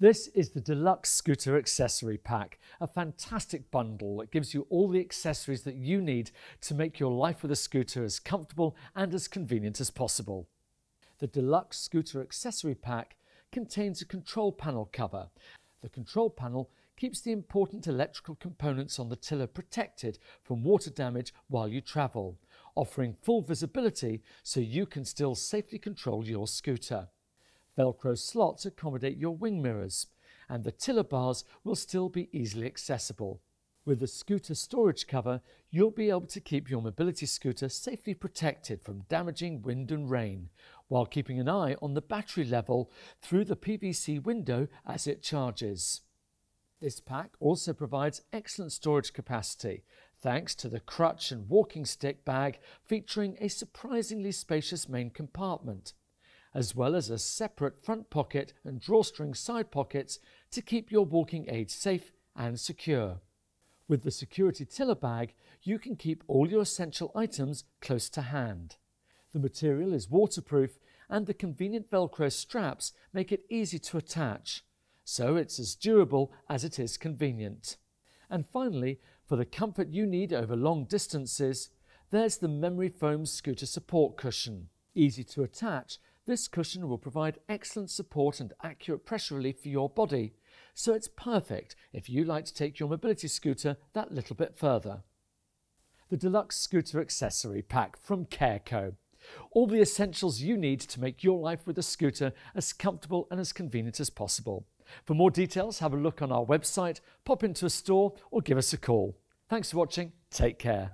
This is the Deluxe Scooter Accessory Pack, a fantastic bundle that gives you all the accessories that you need to make your life with a scooter as comfortable and as convenient as possible. The Deluxe Scooter Accessory Pack contains a control panel cover. The control panel keeps the important electrical components on the tiller protected from water damage while you travel, offering full visibility so you can still safely control your scooter. Velcro slots accommodate your wing mirrors, and the tiller bars will still be easily accessible. With the scooter storage cover, you'll be able to keep your mobility scooter safely protected from damaging wind and rain, while keeping an eye on the battery level through the PVC window as it charges. This pack also provides excellent storage capacity thanks to the crutch and walking stick bag featuring a surprisingly spacious main compartment as well as a separate front pocket and drawstring side pockets to keep your walking aid safe and secure. With the security tiller bag, you can keep all your essential items close to hand. The material is waterproof and the convenient Velcro straps make it easy to attach, so it's as durable as it is convenient. And finally, for the comfort you need over long distances, there's the memory foam scooter support cushion. Easy to attach this cushion will provide excellent support and accurate pressure relief for your body, so it's perfect if you like to take your mobility scooter that little bit further. The Deluxe Scooter Accessory Pack from Careco. All the essentials you need to make your life with a scooter as comfortable and as convenient as possible. For more details, have a look on our website, pop into a store, or give us a call. Thanks for watching. Take care.